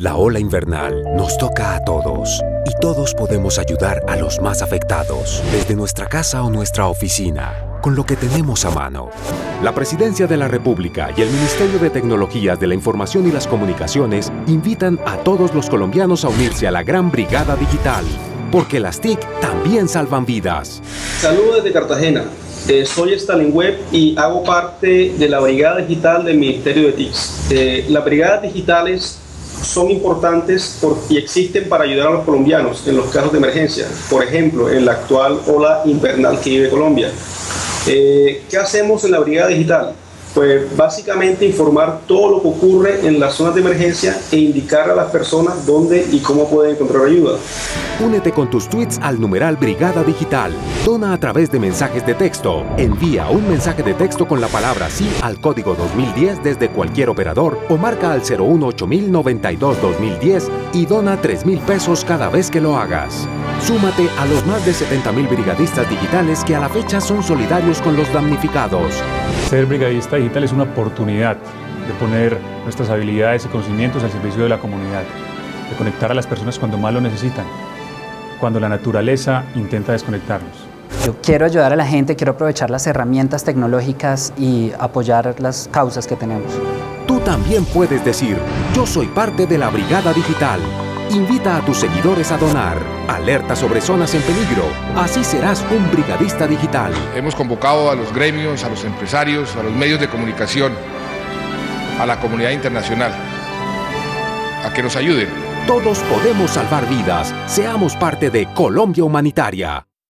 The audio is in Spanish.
La ola invernal nos toca a todos y todos podemos ayudar a los más afectados desde nuestra casa o nuestra oficina con lo que tenemos a mano. La Presidencia de la República y el Ministerio de Tecnologías de la Información y las Comunicaciones invitan a todos los colombianos a unirse a la Gran Brigada Digital, porque las TIC también salvan vidas. Saludos desde Cartagena. Eh, soy Stalin Web y hago parte de la Brigada Digital del Ministerio de TICs. Eh, las brigadas digitales son importantes y existen para ayudar a los colombianos en los casos de emergencia. Por ejemplo, en la actual ola invernal que vive Colombia. Eh, ¿Qué hacemos en la Brigada Digital? Pues básicamente informar todo lo que ocurre en las zonas de emergencia e indicar a las personas dónde y cómo pueden encontrar ayuda. Únete con tus tweets al numeral Brigada Digital. Dona a través de mensajes de texto. Envía un mensaje de texto con la palabra sí al código 2010 desde cualquier operador o marca al 018 2010 y dona 3 mil pesos cada vez que lo hagas. Súmate a los más de 70 mil brigadistas digitales que a la fecha son solidarios con los damnificados. Ser brigadista digital es una oportunidad de poner nuestras habilidades y conocimientos al servicio de la comunidad, de conectar a las personas cuando más lo necesitan, cuando la naturaleza intenta desconectarnos. Yo quiero ayudar a la gente, quiero aprovechar las herramientas tecnológicas y apoyar las causas que tenemos. Tú también puedes decir, yo soy parte de la Brigada Digital. Invita a tus seguidores a donar. Alerta sobre zonas en peligro. Así serás un brigadista digital. Hemos convocado a los gremios, a los empresarios, a los medios de comunicación, a la comunidad internacional, a que nos ayuden. Todos podemos salvar vidas. Seamos parte de Colombia Humanitaria.